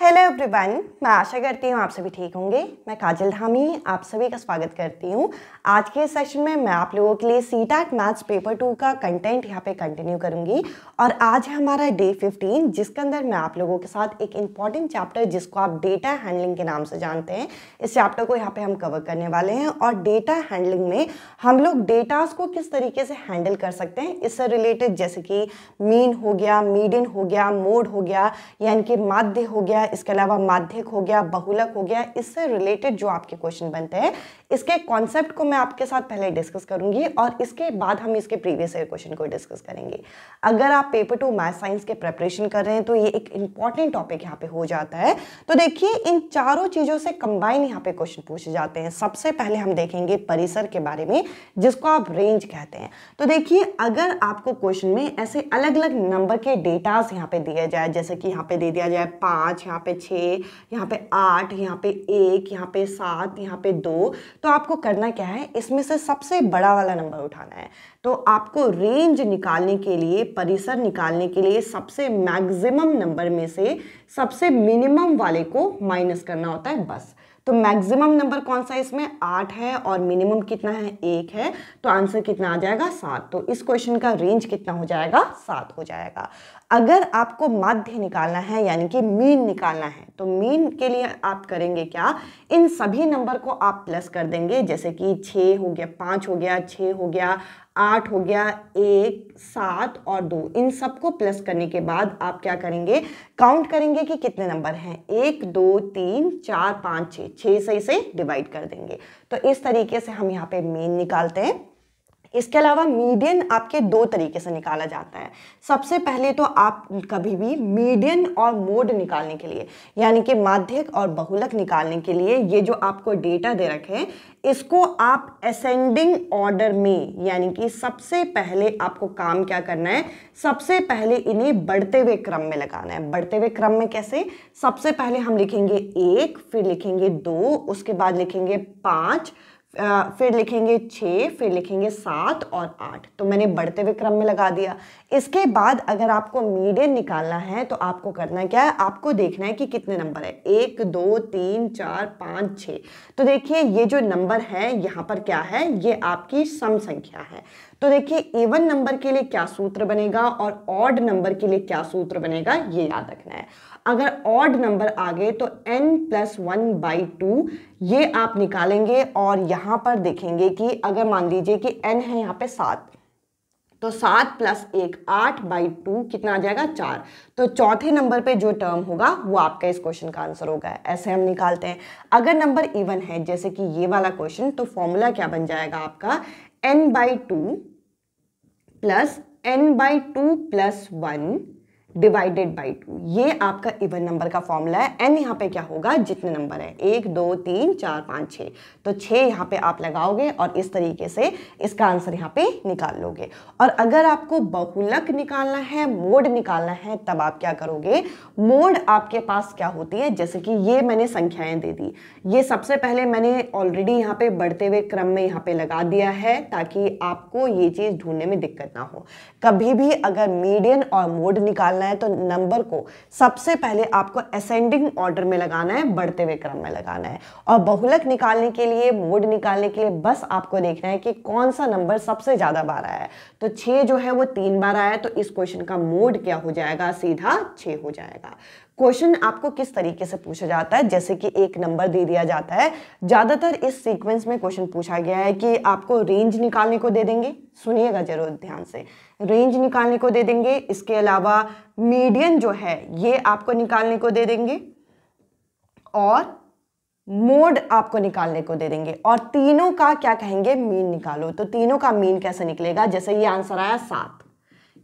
Hello everyone मैं आशा करती हूँ आप सभी ठीक होंगे। मैं काजल धामी, आप सभी का स्वागत करती हूँ। आज के सेशन में मैं आप लोगों के लिए C TET maths paper two का कंटेंट यहाँ पे कंटिन्यू करूँगी। और आज है हमारा डे 15 जिसके अंदर मैं आप लोगों के साथ एक इंपॉर्टेंट चैप्टर जिसको आप डेटा हैंडलिंग के नाम से जानते हैं, इस चैप्टर को यहाँ पर हम कवर करने वाले हैं। और डेटा हैंडलिंग में हम लोग डेटाज को किस तरीके से हैंडल कर सकते हैं, इससे रिलेटेड जैसे कि मीन हो गया मीडियन हो गया मोड हो गया, यानी कि माध्य हो गया इसके अलावा माध्यक हो गया, बहुलक हो गया, इससे रिलेटेड जो आपके क्वेश्चन बनते हैं, इसके कॉन्सेप्ट को मैं आपके साथ पहले डिस्कस करूँगी और इसके बाद हम इसके प्रीवियस ईयर क्वेश्चन को डिस्कस करेंगे। अगर आप पेपर टू मैथ साइंस के प्रेपरेशन कर रहे हैं तो ये एक इंपॉर्टेंट टॉपिक यहाँ पे हो जाता है। तो देखिए, इन चारों चीज़ों से कंबाइन यहाँ पे क्वेश्चन पूछे जाते हैं। सबसे पहले हम देखेंगे परिसर के बारे में, जिसको आप रेंज कहते हैं। तो देखिए, अगर आपको क्वेश्चन में ऐसे अलग अलग नंबर के डेटाज यहाँ पे दिए जाए, जैसे कि यहाँ पे दे दिया जाए पाँच यहाँ पे छः, यहाँ पे आठ, यहाँ पे एक, यहाँ पे सात, यहाँ पे दो। तो आपको करना क्या है? इसमें से सबसे बड़ा वाला नंबर उठाना है। तो आपको रेंज निकालने के लिए, परिसर निकालने के लिए सबसे मैक्सिमम नंबर में से सबसे मिनिमम वाले को माइनस करना होता है, बस। तो मैक्सिमम नंबर कौन सा इसमें? आठ है और मिनिमम कितना है? एक है। तो आंसर कितना आ जाएगा? सात। तो इस क्वेश्चन का रेंज कितना हो जाएगा? सात हो जाएगा। अगर आपको माध्य निकालना है, यानी कि मीन निकालना है तो मीन के लिए आप करेंगे क्या? इन सभी नंबर को आप प्लस कर देंगे, जैसे कि छः हो गया, पाँच हो गया छः हो गया, आठ हो गया, एक, सात और दो। इन सबको प्लस करने के बाद आप क्या करेंगे? काउंट करेंगे कि कितने नंबर हैं? एक, दो, तीन, चार, पाँच छः छः से इसे डिवाइड कर देंगे। तो इस तरीके से हम यहाँ पे मीन निकालते हैं। इसके अलावा मीडियन आपके दो तरीके से निकाला जाता है। सबसे पहले तो आप कभी भी मीडियन और मोड निकालने के लिए, यानी कि माध्यक और बहुलक निकालने के लिए ये जो आपको डेटा दे रखे हैं, इसको आप असेंडिंग ऑर्डर में, यानी कि सबसे पहले आपको काम क्या करना है, सबसे पहले इन्हें बढ़ते हुए क्रम में लगाना है। बढ़ते हुए क्रम में कैसे? सबसे पहले हम लिखेंगे एक, फिर लिखेंगे दो, उसके बाद लिखेंगे पाँच फिर लिखेंगे छः, फिर लिखेंगे सात और आठ। तो मैंने बढ़ते हुए क्रम में लगा दिया। इसके बाद अगर आपको मीडियन निकालना है तो आपको करना क्या है? आपको देखना है कि कितने नंबर है। एक, दो, तीन, चार, पाँच, छः। तो देखिए, ये जो नंबर है, यहाँ पर क्या है? ये आपकी सम संख्या है। तो देखिए इवन नंबर के लिए क्या सूत्र बनेगा और ऑड नंबर के लिए क्या सूत्र बनेगा, ये याद रखना है। अगर ऑड नंबर आ गए तो n plus one by two ये आप निकालेंगे और यहाँ पर देखेंगे कि अगर मान लीजिए कि n है यहाँ पे सात तो सात प्लस एक आठ बाई टू कितना आ जाएगा? चार। तो चौथे नंबर पे जो टर्म होगा, वो आपका इस क्वेश्चन का आंसर होगा। ऐसे हम निकालते हैं। अगर नंबर इवन है, जैसे कि ये वाला क्वेश्चन तो फॉर्मूला क्या बन जाएगा आपका? N by two plus N by two plus one divided by two ये आपका इवन नंबर का फॉर्मूला है. एन यहाँ पे क्या होगा? जितने नंबर है. एक, दो, तीन, चार, पाँच छः तो छः यहाँ पे आप लगाओगे और इस तरीके से इसका आंसर यहाँ पे निकाल लोगे. और अगर आपको बहुलक निकालना है, मोड निकालना है, तब आप क्या करोगे? मोड आपके पास क्या होती है? जैसे कि ये मैंने संख्याएँ दे दी. ये सबसे पहले मैंने ऑलरेडी यहाँ पे बढ़ते हुए क्रम में यहाँ पे लगा दिया है ताकि आपको ये चीज़ ढूँढने में दिक्कत ना हो. कभी भी अगर मीडियन और मोड निकालना लगाना है तो नंबर को सबसे पहले आपको असेंडिंग ऑर्डर में लगाना है, बढ़ते हुए क्रम में लगाना है। और बहुलक निकालने के लिए, मोड निकालने के लिए बस आपको देखना है कि कौन सा नंबर सबसे ज़्यादा बार आया है। तो छः जो है वो तीन बार आया है तो इस क्वेश्चन का मोड क्या हो जाएगा? सीधा छः हो जाएगा। क्वेश्चन आपको किस तरीके से पूछा जाता है? जैसे कि एक नंबर दे दिया जाता है। ज़्यादातर इस सीक्वेंस में क्वेश्चन पूछा गया है कि आपको रेंज निकालने को दे देंगे। सुनिएगा ज़रूर ध्यान से। रेंज निकालने को दे देंगे। इसके अलावा मीडियन जो है, ये आपको निकालने को दे देंगे। और मोड आपको निकालने को दे देंगे। और तीनों का क्या कहेंगे? मीन निकालो। तो तीनों का मीन कैसे निकलेगा? जैसे ये आंसर आया सात।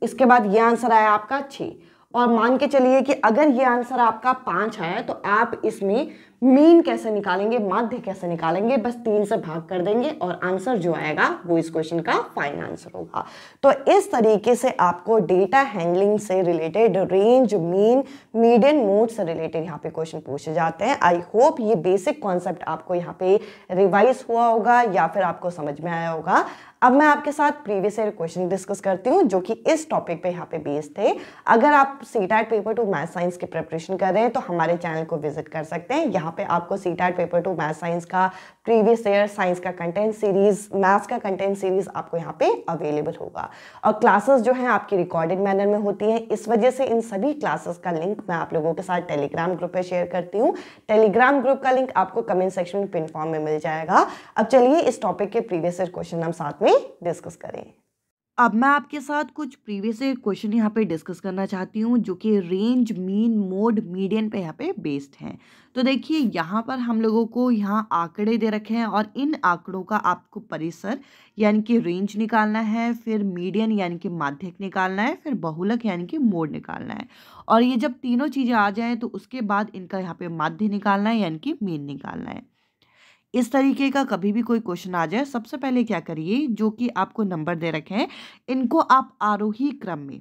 इसके बाद ये आंसर आया आपका छ और मान के चलिए कि अगर ये आंसर आपका पाँच आया तो आप इसमें मीन कैसे निकालेंगे, माध्य कैसे निकालेंगे, बस तीन से भाग कर देंगे और आंसर जो आएगा वो इस क्वेश्चन का फाइन आंसर होगा। तो इस तरीके से आपको डेटा हैंडलिंग से related range mean median mode से रिलेटेड यहाँ पे क्वेश्चन पूछे जाते हैं। आई होप ये बेसिक कॉन्सेप्ट आपको यहाँ पे रिवाइज हुआ होगा या फिर आपको समझ में आया होगा। अब मैं आपके साथ प्रीवियस ईयर क्वेश्चन डिस्कस करती हूँ, जो कि इस टॉपिक पे यहाँ पे बेस्ड थे। अगर आप C paper two math science की प्रिपरेशन कर रहे हैं तो हमारे चैनल को विज़िट कर सकते हैं। यहाँ पे आपको C TET paper two math science का प्रीवियस ईयर साइंस का कंटेंट सीरीज़ मैथ्स का कंटेंट सीरीज़ आपको यहाँ पे अवेलेबल होगा। और क्लासेस जो है आपकी रिकॉर्डेड मैनर में होती है। इस वजह से इन सभी क्लासेस का लिंक मैं आप लोगों के साथ टेलीग्राम ग्रुप पे शेयर करती हूँ। टेलीग्राम ग्रुप का लिंक आपको कमेंट सेक्शन में पिन फॉर्म में मिल जाएगा। अब चलिए इस टॉपिक के प्रीवियस ईयर क्वेश्चन हम साथ में डिस्कस करें। अब मैं आपके साथ कुछ प्रीवियस क्वेश्चन यहाँ पे डिस्कस करना चाहती हूँ, जो कि रेंज मीन मोड मीडियन पे यहाँ पे बेस्ड हैं। तो देखिए, यहाँ पर हम लोगों को यहाँ आंकड़े दे रखे हैं और इन आंकड़ों का आपको परिसर यानी कि रेंज निकालना है, फिर मीडियन यानी कि माध्यक निकालना है, फिर बहुलक यानी कि मोड निकालना है। और ये जब तीनों चीज़ें आ जाएँ तो उसके बाद इनका यहाँ पर माध्य निकालना है यानी कि मीन निकालना है। इस तरीके का कभी भी कोई क्वेश्चन आ जाए, सबसे पहले क्या करिए जो कि आपको नंबर दे रखे हैं, इनको आप आरोही क्रम में,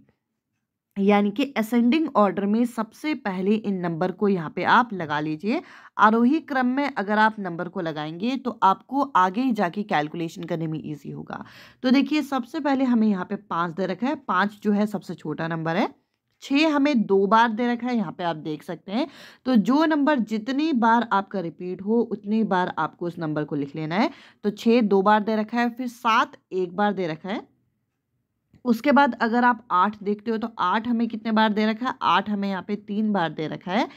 यानी कि असेंडिंग ऑर्डर में सबसे पहले इन नंबर को यहाँ पे आप लगा लीजिए। आरोही क्रम में अगर आप नंबर को लगाएँगे तो आपको आगे ही जाके कैलकुलेशन करने में इजी होगा। तो देखिए, सबसे पहले हमें यहाँ पे पाँच दे रखा है। पाँच जो है सबसे छोटा नंबर है। छः हमें दो बार दे रखा है, यहाँ पे आप देख सकते हैं। तो जो नंबर जितनी बार आपका रिपीट हो, उतनी बार आपको उस नंबर को लिख लेना है। तो छः दो बार दे रखा है, फिर सात एक बार दे रखा है। उसके बाद अगर आप आठ देखते हो तो आठ हमें कितने बार दे रखा है? आठ हमें यहाँ पे तीन बार दे रखा है।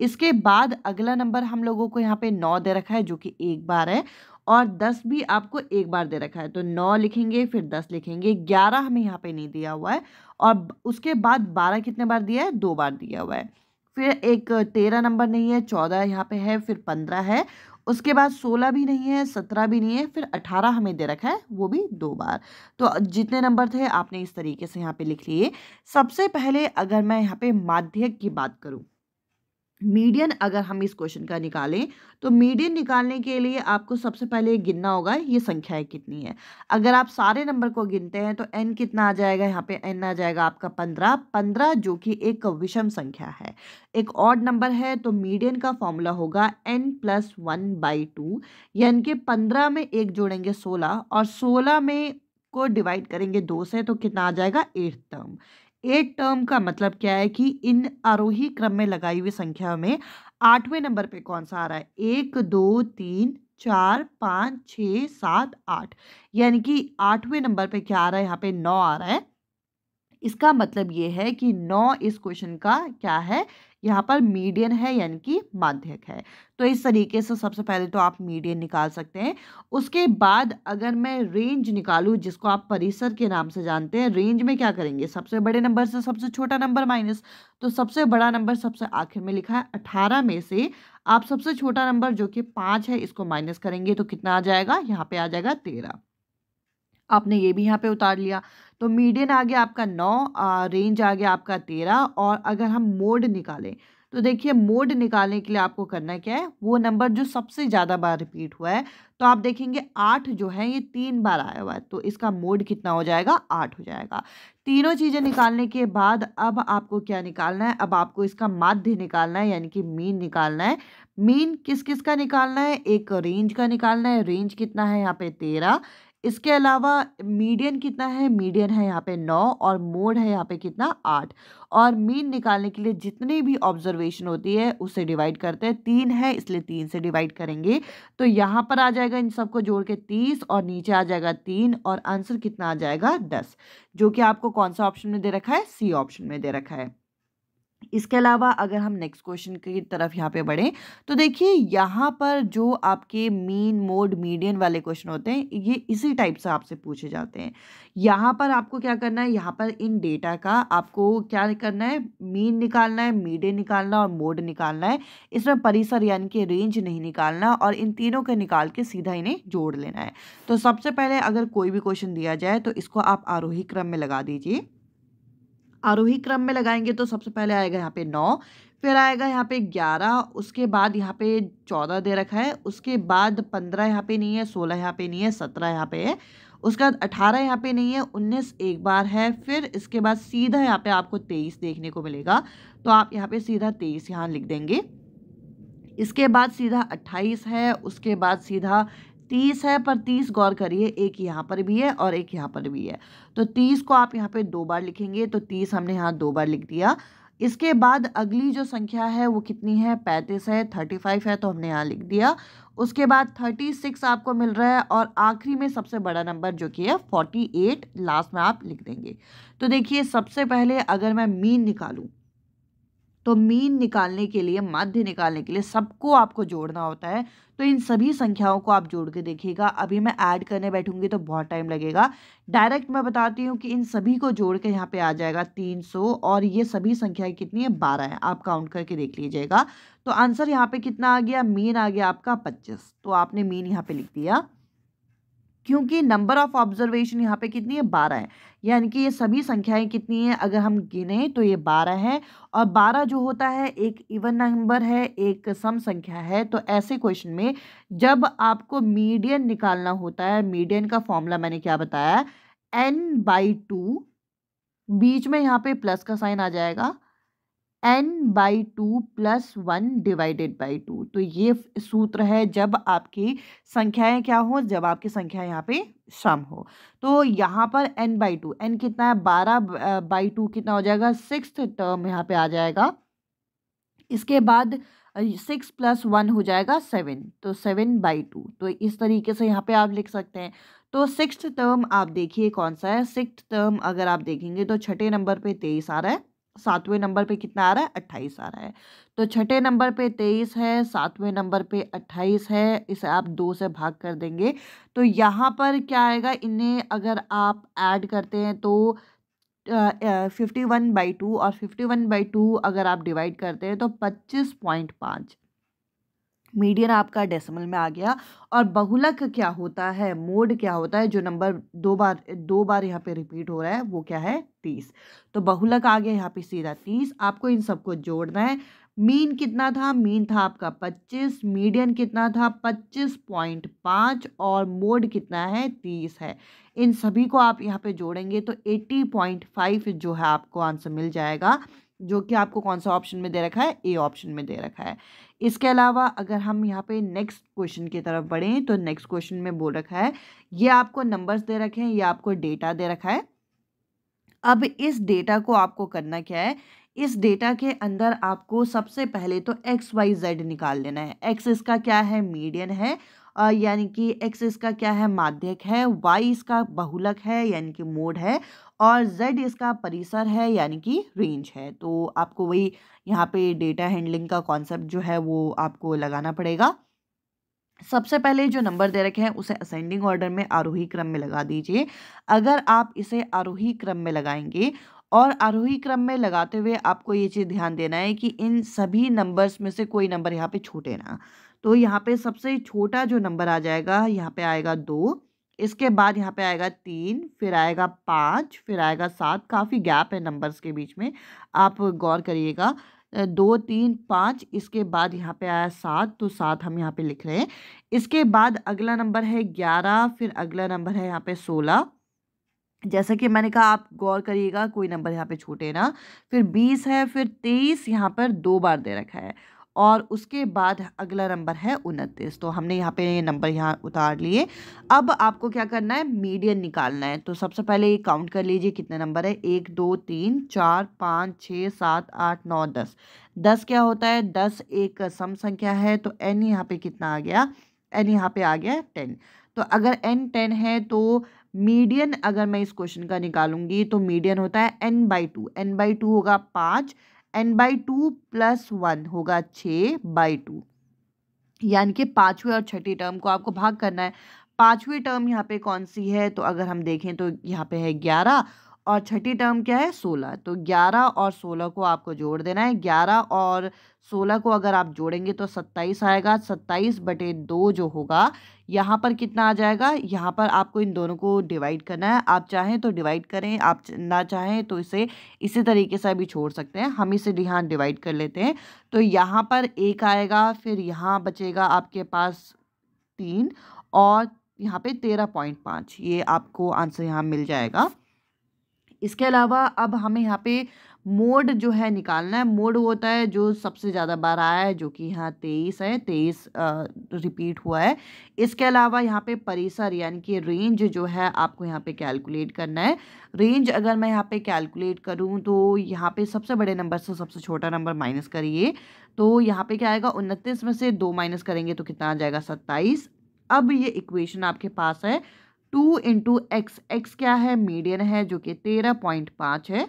इसके बाद अगला नंबर हम लोगों को यहाँ पे नौ दे रखा है, जो कि एक बार है। और दस भी आपको एक बार दे रखा है। तो नौ लिखेंगे, फिर दस लिखेंगे। ग्यारह हमें यहाँ पे नहीं दिया हुआ है। और उसके बाद बारह कितने बार दिया है? दो बार दिया हुआ है। फिर एक तेरह नंबर नहीं है, चौदह यहाँ पे है, फिर पंद्रह है। उसके बाद सोलह भी नहीं है, सत्रह भी नहीं है, फिर अठारह हमें दे रखा है, वो भी दो बार। तो जितने नंबर थे, आपने इस तरीके से यहाँ पे लिख लिए। सबसे पहले अगर मैं यहाँ पे माध्यक की बात करूँ मीडियन अगर हम इस क्वेश्चन का निकालें तो मीडियन निकालने के लिए आपको सबसे पहले गिनना होगा, ये संख्याएँ कितनी है? अगर आप सारे नंबर को गिनते हैं तो एन कितना आ जाएगा? यहाँ पे एन आ जाएगा आपका पंद्रह। पंद्रह जो कि एक विषम संख्या है। एक ऑड नंबर है तो मीडियन का फॉर्मूला होगा N plus one by two यानी कि पंद्रह में एक जोड़ेंगे सोलह, और सोलह में को डिवाइड करेंगे दो से तो कितना आ जाएगा? एट टर्म एट टर्म का मतलब क्या है कि इन आरोही क्रम में लगाई हुई संख्या में आठवें नंबर पे कौन सा आ रहा है? एक, दो, तीन, चार, पाँच छ सात, आठ। यानी कि आठवें नंबर पे क्या आ रहा है? यहाँ पे नौ आ रहा है। इसका मतलब ये है कि नौ इस क्वेश्चन का क्या है? यहाँ पर मीडियन है, यानी कि माध्यक है। तो इस तरीके से सबसे पहले तो आप मीडियन निकाल सकते हैं। उसके बाद अगर मैं रेंज निकालूँ, जिसको आप परिसर के नाम से जानते हैं रेंज में क्या करेंगे? सबसे बड़े नंबर से सबसे छोटा नंबर माइनस तो सबसे बड़ा नंबर सबसे आखिर में लिखा है, अठारह में से आप सबसे छोटा नंबर जो कि पाँच है, इसको माइनस करेंगे तो कितना आ जाएगा? यहाँ पे आ जाएगा तेरह। आपने ये भी यहाँ पे उतार लिया। तो मीडियन आ गया आपका नौ रेंज आ गया आपका तेरह और अगर हम मोड निकालें तो देखिए मोड निकालने के लिए आपको करना क्या है? वो नंबर जो सबसे ज़्यादा बार रिपीट हुआ है तो आप देखेंगे आठ जो है, ये तीन बार आया हुआ है तो इसका मोड कितना हो जाएगा? आठ हो जाएगा। तीनों चीज़ें निकालने के बाद अब आपको क्या निकालना है? अब आपको इसका माध्य निकालना है, यानी कि मीन निकालना है। मीन किस किस का निकालना है? एक रेंज का निकालना है। रेंज कितना है? यहाँ पे तेरह। इसके अलावा मीडियन कितना है? मीडियन है यहाँ पे नौ और मोड है यहाँ पे कितना आठ। और मीन निकालने के लिए जितनी भी ऑब्जर्वेशन होती है, उसे डिवाइड करते हैं। तीन है, इसलिए तीन से डिवाइड करेंगे। तो यहाँ पर आ जाएगा इन सबको जोड़ के तीस और नीचे आ जाएगा तीन और आंसर कितना आ जाएगा? दस। जो कि आपको कौन सा ऑप्शन में दे रखा है? सी ऑप्शन में दे रखा है। इसके अलावा अगर हम नेक्स्ट क्वेश्चन की तरफ़ यहाँ पे बढ़ें तो देखिए यहाँ पर जो आपके मीन मोड मीडियन वाले क्वेश्चन होते हैं, ये इसी टाइप से आपसे पूछे जाते हैं। यहाँ पर आपको क्या करना है, यहाँ पर इन डेटा का आपको क्या करना है मीन निकालना है मीडियन निकालना और मोड निकालना है। इसमें परिसर यानी कि रेंज नहीं निकालना और इन तीनों के निकाल के सीधा इन्हें जोड़ लेना है। तो सबसे पहले अगर कोई भी क्वेश्चन दिया जाए तो इसको आप आरोही क्रम में लगा दीजिए। आरोही क्रम में लगाएँगे तो सबसे पहले आएगा यहाँ पे नौ, फिर आएगा यहाँ पे ग्यारह, उसके बाद यहाँ पे चौदह दे रखा है, उसके बाद पंद्रह यहाँ पे नहीं है, सोलह यहाँ पे नहीं है, सत्रह यहाँ पे है, उसके बाद अठारह यहाँ पे नहीं है, उन्नीस एक बार है, फिर इसके बाद सीधा यहाँ पे आपको तेईस देखने को मिलेगा तो आप यहाँ पे सीधा तेईस यहाँ लिख देंगे, इसके बाद सीधा अट्ठाईस है, उसके बाद सीधा तीस है, पर तीस गौर करिए, एक यहाँ पर भी है और एक यहाँ पर भी है। तो तीस को आप यहाँ पे दो बार लिखेंगे तो तीस हमने यहाँ दो बार लिख दिया। इसके बाद अगली जो संख्या है, वो कितनी है? पैंतीस है थर्टी फाइव है तो हमने यहाँ लिख दिया। उसके बाद थर्टी सिक्स आपको मिल रहा है और आखिरी में सबसे बड़ा नंबर जो कि है फोर्टी एट लास्ट में आप लिख देंगे। तो देखिए, सबसे पहले अगर मैं मीन निकालूं तो मीन निकालने के लिए, माध्य निकालने के लिए सबको आपको जोड़ना होता है। तो इन सभी संख्याओं को आप जोड़ के देखिएगा। अभी मैं ऐड करने बैठूँगी तो बहुत टाइम लगेगा। डायरेक्ट मैं बताती हूँ कि इन सभी को जोड़ के यहाँ पे आ जाएगा तीन सौ और ये सभी संख्याएँ कितनी है? बारह है। आप काउंट करके देख लीजिएगा। तो आंसर यहाँ पे कितना आ गया? मीन आ गया आपका पच्चीस। तो आपने मीन यहाँ पे लिख दिया। क्योंकि नंबर ऑफ़ ऑब्जर्वेशन यहाँ पे कितनी है? बारह है। यानी कि ये सभी संख्याएँ कितनी हैं? अगर हम गिने तो ये बारह है। और बारह जो होता है, एक इवन नंबर है, एक सम संख्या है। तो ऐसे क्वेश्चन में जब आपको मीडियन निकालना होता है मीडियन का फॉर्मूला मैंने क्या बताया? एन बाई टू बीच में यहाँ पे प्लस का साइन आ जाएगा। N by two plus one divided by two तो ये सूत्र है जब आपकी संख्याएँ क्या हो? जब आपकी संख्या यहाँ पे सम हो। तो यहाँ पर एन बाई टू एन कितना है? बारह बाई टू कितना हो जाएगा? सिक्स टर्म यहाँ पे आ जाएगा। इसके बाद सिक्स प्लस वन हो जाएगा सेवन तो सेवन बाई टू तो इस तरीके से यहाँ पे आप लिख सकते हैं। तो सिक्स टर्म आप देखिए कौन सा है? सिक्स टर्म अगर आप देखेंगे तो छठे नंबर पे तेईस आ रहा है। सातवें नंबर पे कितना आ रहा है? अट्ठाईस आ रहा है। तो छठे नंबर पे तेईस है, सातवें नंबर पे अट्ठाईस है, इसे आप दो से भाग कर देंगे। तो यहाँ पर क्या आएगा? इन्हें अगर आप ऐड करते हैं तो फिफ्टी वन बाई टू और फिफ्टी वन बाई टू अगर आप डिवाइड करते हैं तो पच्चीस पॉइंट पाँच। मीडियन आपका डेसिमल में आ गया। और बहुलक क्या होता है? मोड क्या होता है? जो नंबर दो बार दो बार यहाँ पे रिपीट हो रहा है, वो क्या है? तीस। तो बहुलक आ गया यहाँ पे सीधा तीस। आपको इन सबको जोड़ना है। मीन कितना था? मीन था आपका पच्चीस। मीडियन कितना था? पच्चीस पॉइंट पाँच। और मोड कितना है? तीस है। इन सभी को आप यहाँ पे जोड़ेंगे तो एट्टी पॉइंट फाइव जो है आपको आंसर मिल जाएगा। जो कि आपको कौन सा ऑप्शन में दे रखा है? ए ऑप्शन में दे रखा है। इसके अलावा अगर हम यहाँ पे नेक्स्ट क्वेश्चन की तरफ़ बढ़ें तो नेक्स्ट क्वेश्चन में बोल रखा है, ये आपको नंबर्स दे रखे हैं, ये आपको डेटा दे रखा है। अब इस डेटा को आपको करना क्या है? इस डेटा के अंदर आपको सबसे पहले तो एक्स वाई जेड निकाल लेना है। एक्स इसका क्या है? मीडियन है। यानी कि एक्स इसका क्या है? माध्यक है। वाई इसका बहुलक है, यानी कि मोड है और जेड इसका परिसर है, यानी कि रेंज है। तो आपको वही यहाँ पे डेटा हैंडलिंग का कॉन्सेप्ट जो है वो आपको लगाना पड़ेगा। सबसे पहले जो नंबर दे रखे हैं, उसे असेंडिंग ऑर्डर में आरोही क्रम में लगा दीजिए। अगर आप इसे आरोही क्रम में लगाएँगे और आरोही क्रम में लगाते हुए आपको ये चीज़ ध्यान देना है कि इन सभी नंबर्स में से कोई नंबर यहाँ पे छूटे ना। तो यहाँ पे सबसे छोटा जो नंबर आ जाएगा, यहाँ पे आएगा दो, इसके बाद यहाँ पे आएगा तीन, फिर आएगा पाँच, फिर आएगा सात, काफ़ी गैप है नंबर्स के बीच में, आप गौर करिएगा। दो, तीन, पाँच, इसके बाद यहाँ पे आया सात तो सात हम यहाँ पे लिख रहे हैं। इसके बाद अगला नंबर है ग्यारह, फिर अगला नंबर है यहाँ पे सोलह जैसा कि मैंने कहा, आप गौर करिएगा, कोई नंबर यहाँ पे छूटे ना। फिर बीस है, फिर तेईस, यहाँ पर दो बार दे रखा है। और उसके बाद अगला नंबर है उनतीस। तो हमने यहाँ पे ये नंबर यहाँ उतार लिए। अब आपको क्या करना है? मीडियन निकालना है। तो सबसे पहले ये काउंट कर लीजिए, कितने नंबर है? एक, दो, तीन, चार, पाँच, छः, सात, आठ, नौ, दस। दस क्या होता है? दस एक सम संख्या है तो एन यहाँ पे कितना आ गया? एन यहाँ पे आ गया टेन तो अगर एन टेन है तो मीडियन अगर मैं इस क्वेश्चन का निकालूँगी तो मीडियन होता है N by two N by two होगा पाँच N by two plus one होगा छ बाई टू यानी कि पाँचवें और छठी टर्म को आपको भाग करना है। पाँचवीं टर्म यहाँ पे कौन सी है? तो अगर हम देखें तो यहाँ पे है ग्यारह और छठी टर्म क्या है? सोलह। तो ग्यारह और सोलह को आपको जोड़ देना है। ग्यारह और सोलह को अगर आप जोड़ेंगे तो सत्ताईस आएगा। सत्ताईस बटे दो जो होगा, यहाँ पर कितना आ जाएगा? यहाँ पर आपको इन दोनों को डिवाइड करना है। आप चाहें तो डिवाइड करें, आप ना चाहें तो इसे इसी तरीके से भी छोड़ सकते हैं। हम इसे यहाँ डिवाइड कर लेते हैं। तो यहाँ पर एक आएगा, फिर यहाँ बचेगा आपके पास तीन और यहाँ पे तेरह पॉइंट पाँच। ये आपको आंसर यहाँ मिल जाएगा। इसके अलावा अब हमें यहाँ पे मोड जो है निकालना है। मोड होता है जो सबसे ज़्यादा बार आया है, जो कि यहाँ तेईस है, तेईस रिपीट हुआ है। इसके अलावा यहाँ पे परिसर यानी कि रेंज जो है आपको यहाँ पे कैलकुलेट करना है। रेंज अगर मैं यहाँ पे कैलकुलेट करूँ तो यहाँ पे सबसे बड़े नंबर से सबसे छोटा नंबर माइनस करिए तो यहाँ पे क्या आएगा? उनतीस में से दो माइनस करेंगे तो कितना आ जाएगा? सत्ताईस। अब ये इक्वेशन आपके पास है। टू इंटू एक्स एक्स क्या है? मीडियन है, जो कि तेरह पॉइंट पाँच है।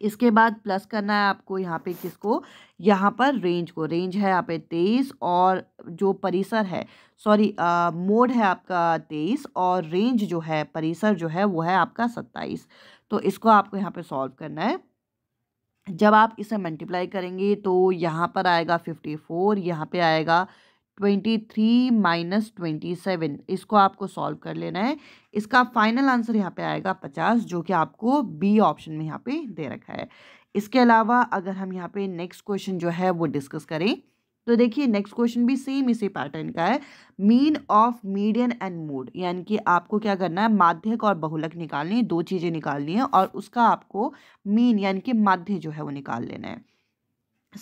इसके बाद प्लस करना है आपको यहाँ पे किसको? यहाँ पर रेंज को। रेंज है यहाँ पे तेईस और जो परिसर है, सॉरी मोड है आपका तेईस और रेंज जो है, परिसर जो है, वो है आपका सत्ताईस। तो इसको आपको यहाँ पे सॉल्व करना है। जब आप इसे मल्टीप्लाई करेंगे तो यहाँ पर आएगा फिफ्टी फोर, यहाँ पर आएगा twenty three minus twenty seven इसको आपको सॉल्व कर लेना है। इसका फाइनल आंसर यहाँ पे आएगा पचास, जो कि आपको बी ऑप्शन में यहाँ पे दे रखा है। इसके अलावा अगर हम यहाँ पे नेक्स्ट क्वेश्चन जो है वो डिस्कस करें तो देखिए नेक्स्ट क्वेश्चन भी सेम इसी पैटर्न का है। Mean of median and mode यानी कि आपको क्या करना है, माध्यक और बहुलक निकालनी है, दो चीज़ें निकालनी है और उसका आपको मीन यानी कि माध्य जो है वो निकाल लेना है।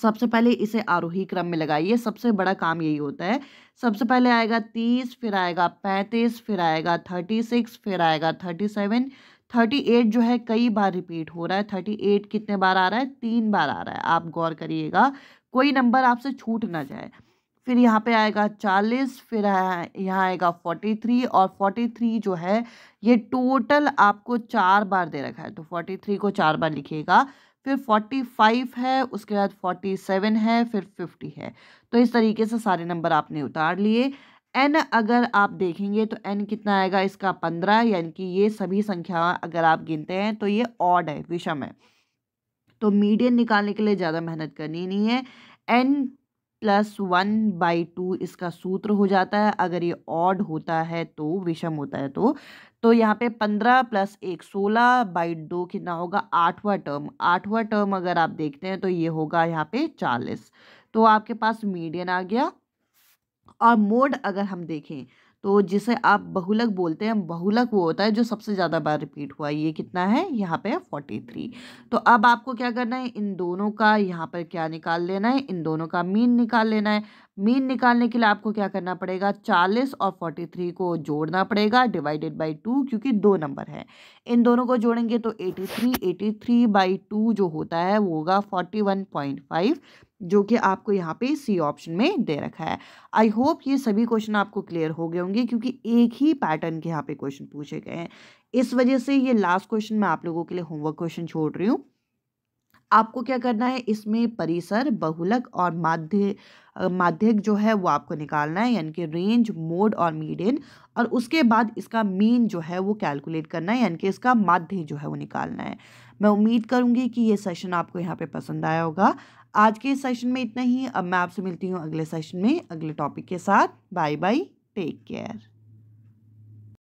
सबसे पहले इसे आरोही क्रम में लगाइए। सबसे बड़ा काम यही होता है। सबसे पहले आएगा तीस, फिर आएगा पैंतीस, फिर आएगा थर्टी सिक्स, फिर आएगा थर्टी सेवन। थर्टी एट जो है कई बार रिपीट हो रहा है। थर्टी एट कितने बार आ रहा है? तीन बार आ रहा है। आप गौर करिएगा। कोई नंबर आपसे छूट ना जाए। फिर यहाँ पे आएगा चालीस, फिर यहाँ आएगा फोर्टी थ्री और फोर्टी थ्री जो है, ये टोटल आपको चार बार दे रखा है। तो फोर्टी थ्री को चार बार लिखिएगा। फिर फोर्टी फाइव है, उसके बाद फोर्टी सेवन है, फिर फिफ्टी है। तो इस तरीके से सारे नंबर आपने उतार लिए। एन अगर आप देखेंगे तो एन कितना आएगा? इसका पंद्रह, यानी कि ये सभी संख्या अगर आप गिनते हैं तो ये ऑड है, विषम है। तो मीडियन निकालने के लिए ज़्यादा मेहनत करनी नहीं है। N plus one by two इसका सूत्र हो जाता है। अगर ये ऑड होता है तो विषम होता है तो तो यहाँ पे पंद्रह प्लस एक सोलह बाई दो कितना होगा? आठवां टर्म। आठवां टर्म अगर आप देखते हैं तो ये होगा यहाँ पे चालीस। तो आपके पास मीडियन आ गया। और मोड अगर हम देखें तो जिसे आप बहुलक बोलते हैं, बहुलक वो होता है जो सबसे ज़्यादा बार रिपीट हुआ, ये कितना है? यहाँ पे फोर्टी थ्री तो अब आपको क्या करना है? इन दोनों का यहाँ पर क्या निकाल लेना है? इन दोनों का मीन निकाल लेना है। मीन निकालने के लिए आपको क्या करना पड़ेगा? चालीस और फोर्टी थ्री को जोड़ना पड़ेगा डिवाइडेड बाई टू क्योंकि दो नंबर है। इन दोनों को जोड़ेंगे तो eighty three eighty three by two जो होता है वो होगा फोर्टी वन पॉइंट फाइव जो कि आपको यहाँ पे सी ऑप्शन में दे रखा है। आई होप ये सभी क्वेश्चन आपको क्लियर हो गए होंगे क्योंकि एक ही पैटर्न के यहाँ पे क्वेश्चन पूछे गए हैं। इस वजह से ये लास्ट क्वेश्चन मैं आप लोगों के लिए होमवर्क क्वेश्चन छोड़ रही हूँ। आपको क्या करना है? इसमें परिसर, बहुलक और माध्य माध्यक जो है वो आपको निकालना है, यानी कि रेंज मोड और मीडियन और उसके बाद इसका मीन जो है वो कैलकुलेट करना है, यानी कि इसका माध्य जो है वो निकालना है। मैं उम्मीद करूँगी कि ये सेशन आपको यहाँ पे पसंद आया होगा। आज के सेशन में इतना ही। अब मैं आपसे मिलती हूँ अगले सेशन में, अगले टॉपिक के साथ। Bye bye take care